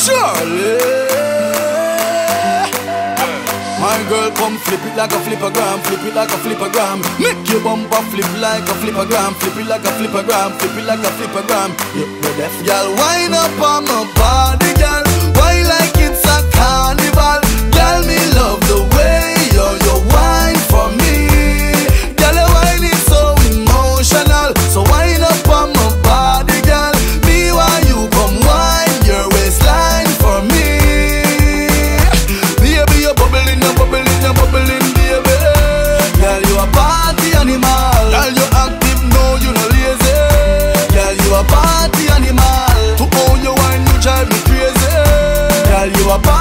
Charlie. My girl, come flip it like a flippergram, flip it like a flippergram. Make your bumper flip like a flippergram, flip it like a flippergram, flip it like a flippergram. Yeah, the deaf girl, wind up on my body. a bomb.